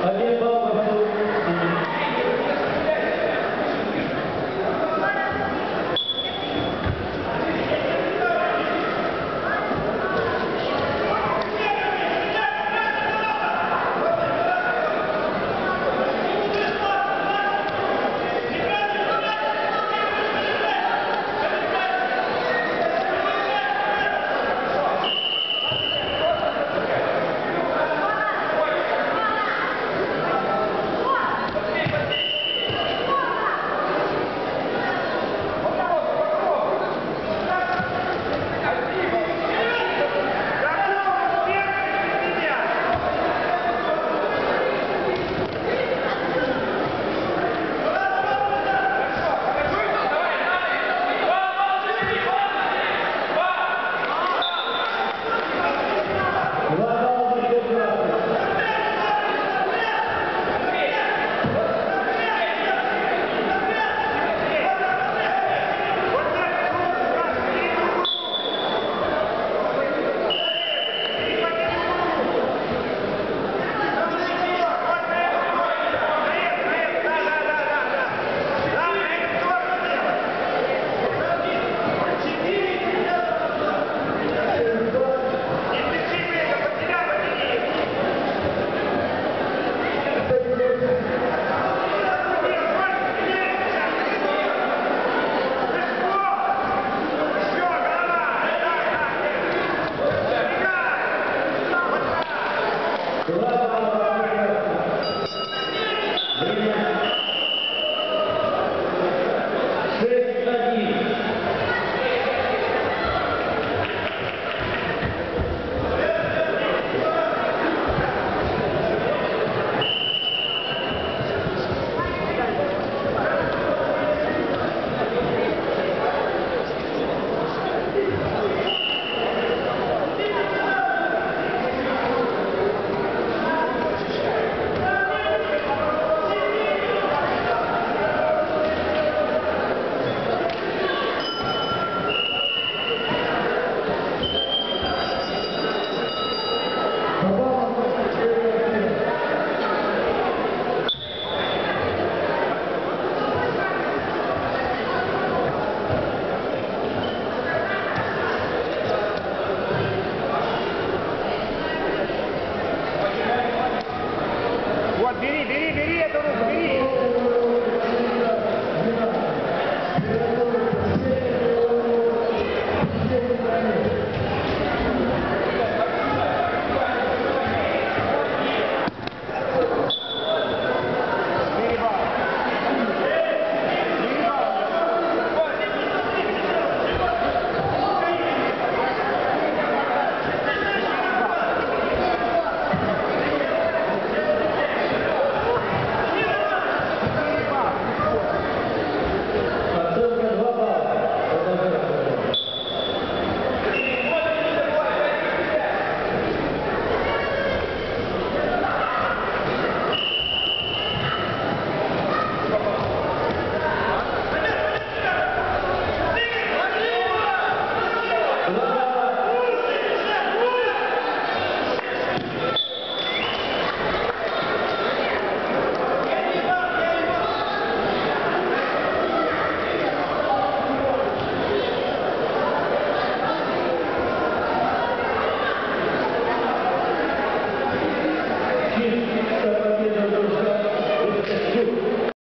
Olha,